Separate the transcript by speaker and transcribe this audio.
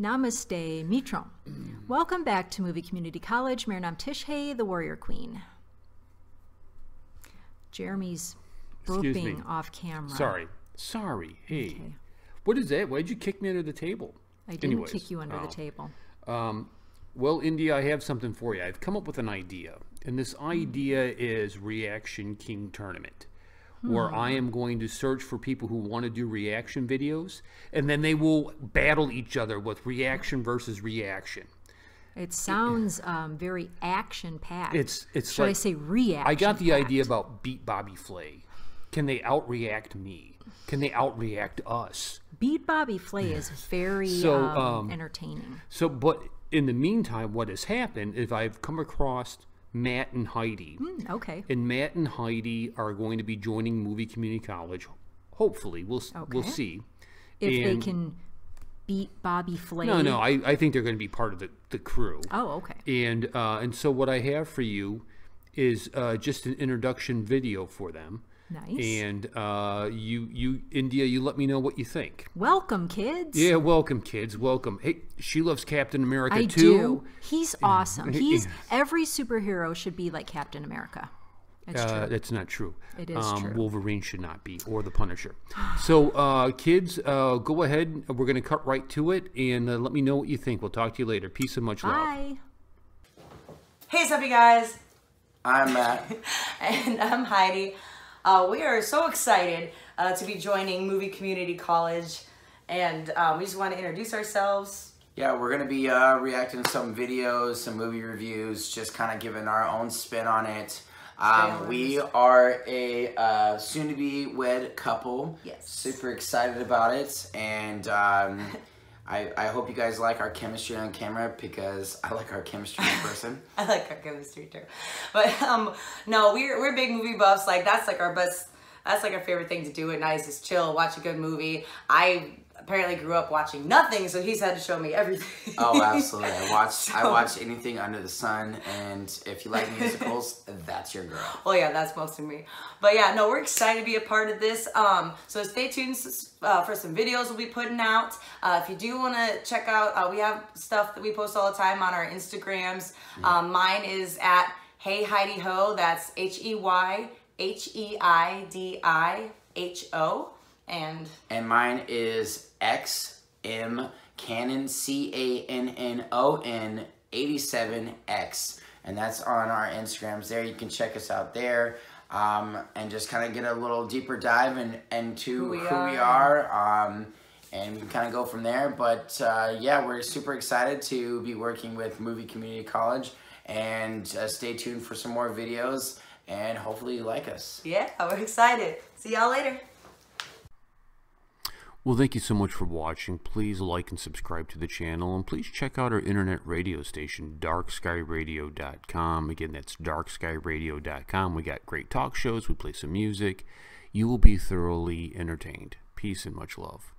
Speaker 1: Namaste Mitron. Welcome back to Movie Community College. Mirnam Tishay, the Warrior Queen. Jeremy's burping off camera.
Speaker 2: Sorry. Sorry. Hey.
Speaker 1: Okay.
Speaker 2: What is that? Why'd you kick me under the table?
Speaker 1: I didn't
Speaker 2: Anyways,
Speaker 1: kick you under the um, table.
Speaker 2: Um, well, India, I have something for you. I've come up with an idea. And this hmm. idea is Reaction King Tournament where I am going to search for people who want to do reaction videos, and then they will battle each other with reaction versus reaction.
Speaker 1: It sounds um, very action packed.
Speaker 2: It's it's
Speaker 1: Should I say reaction?
Speaker 2: I got the idea about beat Bobby Flay. Can they outreact me? Can they outreact us?
Speaker 1: Beat Bobby Flay is very
Speaker 2: So,
Speaker 1: um,
Speaker 2: um,
Speaker 1: entertaining.
Speaker 2: So, but in the meantime, what has happened is I've come across Matt and Heidi.
Speaker 1: Hmm, okay.
Speaker 2: And Matt and Heidi are going to be joining Movie Community College. Hopefully, we'll s we'll see.
Speaker 1: If they can beat Bobby Flay.
Speaker 2: No, no, I, I think they're going to be part of the, the crew.
Speaker 1: Oh, okay.
Speaker 2: And uh, and so what I have for you is uh, just an introduction video for them.
Speaker 1: Nice.
Speaker 2: And uh, you you India, you let me know what you think.
Speaker 1: Welcome, kids.
Speaker 2: Yeah, welcome, kids. Welcome. Hey, she loves Captain America
Speaker 1: I
Speaker 2: too.
Speaker 1: do. He's awesome. He's every superhero should be like Captain America. It's
Speaker 2: Uh,
Speaker 1: true.
Speaker 2: that's not true.
Speaker 1: It is
Speaker 2: um,
Speaker 1: true.
Speaker 2: Wolverine should not be, or the Punisher. So, uh, kids, uh, go ahead. We're going to cut right to it, and uh, let me know what you think. We'll talk to you later. Peace and much love.
Speaker 1: Bye.
Speaker 3: Hey, what's up, you guys?
Speaker 4: I'm Matt.
Speaker 3: And I'm Heidi. Uh, we are so excited uh, to be joining Movie Community College, and um, we just want to introduce ourselves.
Speaker 4: Yeah, we're gonna be uh, reacting to some videos, some movie reviews, just kind of giving our own spin on it. Um, we are a uh, soon-to-be wed couple.
Speaker 3: Yes.
Speaker 4: Super excited about it, and um, I, I hope you guys like our chemistry on camera because I like our chemistry in person.
Speaker 3: I like our chemistry too, but um, no, we're we're big movie buffs. Like that's like our best. That's like our favorite thing to do at night is just chill, watch a good movie. I apparently grew up watching nothing, so he's had to show me everything.
Speaker 4: Oh, absolutely! I watch I watch anything under the sun, and if you like musicals, that's your girl.
Speaker 3: Well, yeah, that's most of me. But yeah, no, we're excited to be a part of this. Um, so stay tuned uh, for some videos we'll be putting out. Uh, if you do want to check out, uh, we have stuff that we post all the time on our Instagrams. Um, mine is at Hey Heidi Ho. That's H E Y H E I D I H O. And
Speaker 4: And mine is X M Cannon C A N N O N 87X. And that's on our Instagrams there. You can check us out there. Um, and just kind of get a little deeper dive in, into who
Speaker 3: we
Speaker 4: we
Speaker 3: are.
Speaker 4: are. Um, and we can kind of go from there. But uh, yeah, we're super excited to be working with Movie Community College. And uh, stay tuned for some more videos. And hopefully you like us.
Speaker 3: yeah, we're excited. See y'all later.
Speaker 2: Well, thank you so much for watching. Please like and subscribe to the channel, and please check out our internet radio station, darkskyradio.com. Again, that's darkskyradio.com. We got great talk shows, we play some music. You will be thoroughly entertained. Peace and much love.